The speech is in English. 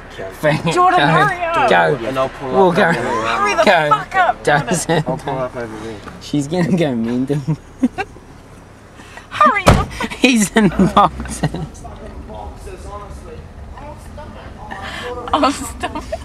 it, Ken. Jordan, go, hurry up. Go. And I'll pull We'll up go. over there. Hurry the Go. fuck up. Jordan. Doesn't. I'll pull up over there. She's gonna go mean to him. Hurry up. He's in boxes. Oh, stop it.